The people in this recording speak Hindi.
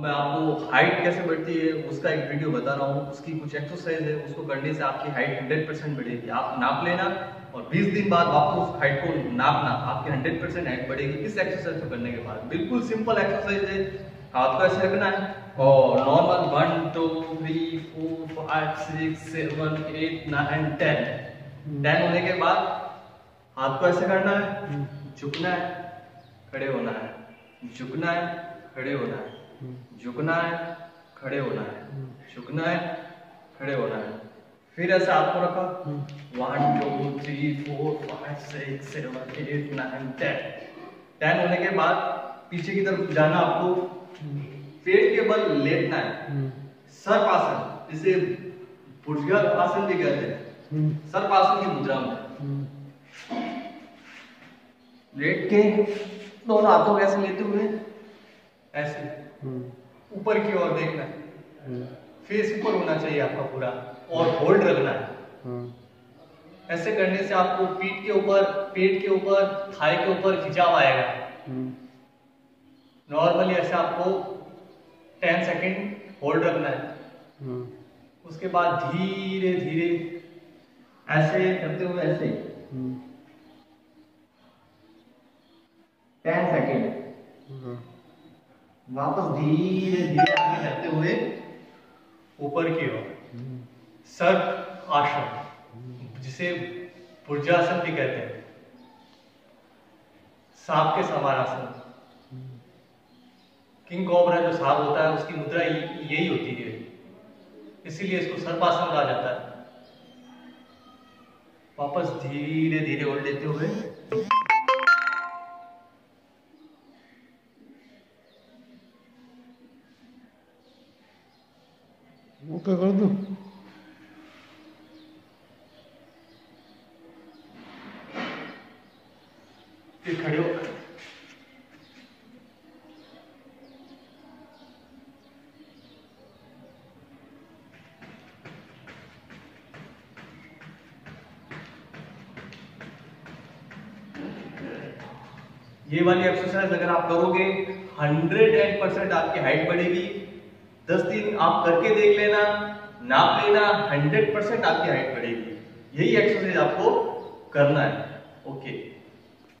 मैं आपको हाइट कैसे बढ़ती है उसका एक वीडियो बता रहा हूँ। उसकी कुछ एक्सरसाइज है उसको करने से आपकी हाइट हंड्रेड परसेंट बढ़ेगी। आप नाप लेना और 20 दिन बाद वापस उस हाइट को नापना। आपकी हंड्रेड परसेंट हाइट बढ़ेगी इस एक्सरसाइज को करने के बाद। बिल्कुल सिंपल एक्सरसाइज है। हाथ को ऐसे रखना है और normal one two three four five six seven eight nine ten ten होने के बाद हाथ को ऐसे करना है। झुकना है खड़े होना है। झुकना है खड़े होना है। झुकना है खड़े होना है। झुकना है खड़े होना है। फिर ऐसे हाथ को रखा one two three four five six seven eight nine ten ten होने के बाद पीछे की तरफ़ जाना आपको पेट के बल लेटना है। सर्प आसन जिसे भुजंग आसन भी कहते हैं। सर्प आसन की मुद्रा में। लेट के दोनों हाथों को ऐसे लेते हुए। ऐसे। ऊपर की ओर देखना है। फेस ऊपर होना चाहिए आपका पूरा और होल्ड रखना है। ऐसे करने से आपको पीठ के ऊपर पेट के ऊपर थाई के ऊपर खिंचाव आएगा। नॉर्मली ऐसे आपको टेन सेकेंड होल्ड रखना है। उसके बाद धीरे धीरे ऐसे करते हुए ऐसे। टेन सेकेंड वापस धीरे धीरे आगे करते हुए ऊपर की ओर। सर आसन जिसे भुजासन भी कहते हैं। सांप के समान आसन किंग कोबरा जो सांप होता है, उसकी मुद्रा यही होती है। इसीलिए इसको सर्पासन कहा जाता है। वापस धीरे धीरे उड़ लेते हुए। ओके कर दो खड़े हो ये वाली एक्सरसाइज अगर आप करोगे 108 परसेंट आपकी हाइट बढ़ेगी। 10 दिन आप करके देख लेना, नाप लेना 100 परसेंट आपकी हाइट बढ़ेगी। यही एक्सरसाइज आपको करना है। ओके